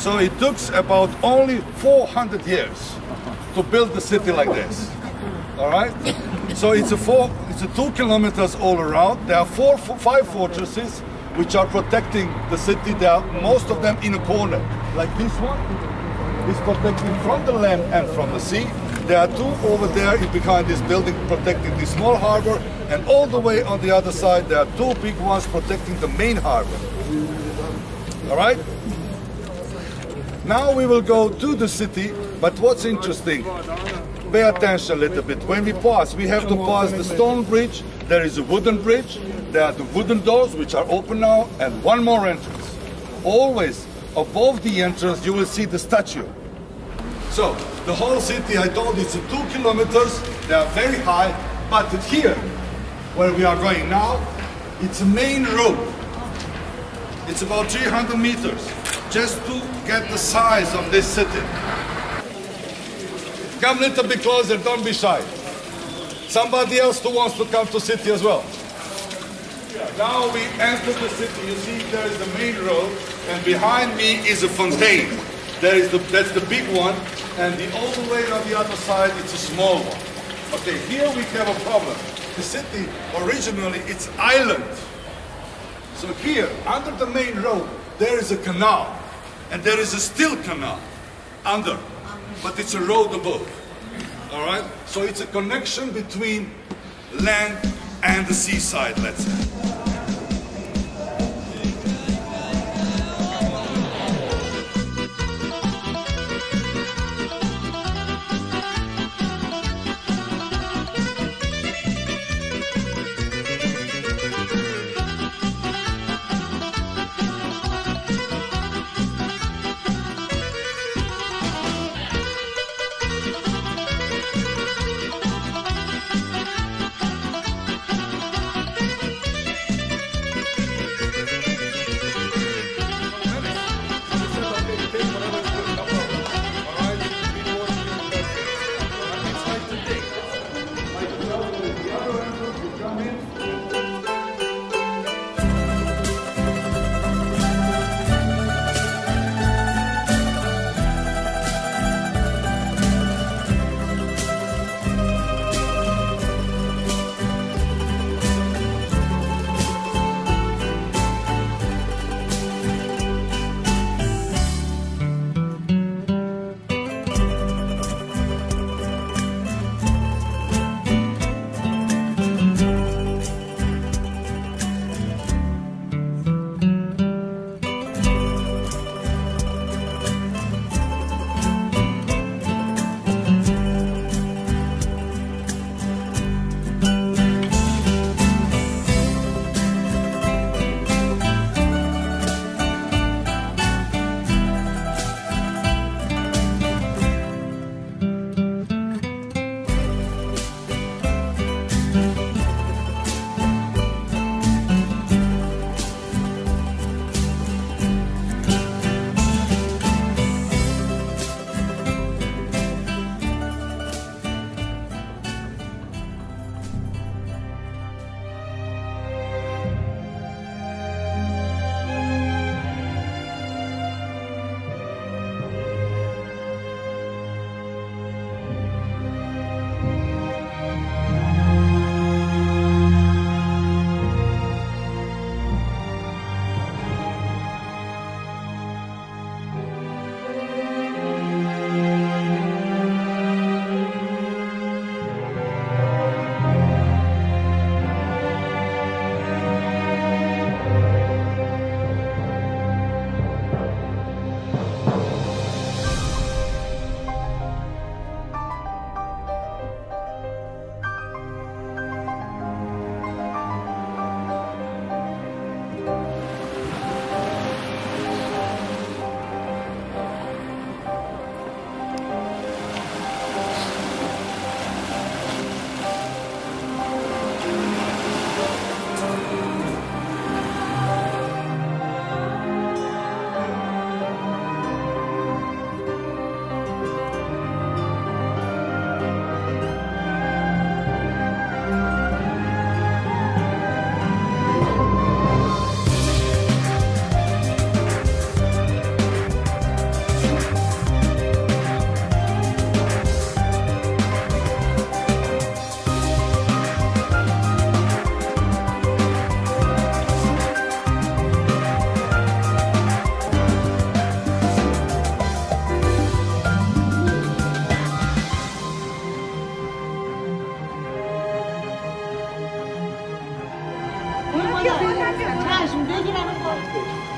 So it took about only 400 years to build the city like this. All right? So it's a four, it's a two kilometers all around. There are four, five fortresses which are protecting the city. There are most of them in a corner, like this one is protecting from the land and from the sea. There are two over there behind this building protecting the small harbor, and all the way on the other side there are two big ones protecting the main harbor. All right? Now we will go to the city, but what's interesting, pay attention a little bit. When we pass, we have to pass the stone bridge, there is a wooden bridge, there are the wooden doors which are open now, and one more entrance. Always above the entrance you will see the statue. So, the whole city, I told you, it's two kilometers, they are very high, but here, where we are going now, it's a main road. It's about 300 meters just to get the size of this city. Come a little bit closer, don't be shy. Somebody else who wants to come to city as well. Now we enter the city. You see there is the main road, and behind me is a fountain. There is the, that's the big one, and the the way on the other side, it's a small one. Okay, here we have a problem. The city, originally, it's island. So here, under the main road, there is a canal and there is a still canal under, but it's a road above. All right? So it's a connection between land and the seaside, let's say. Something.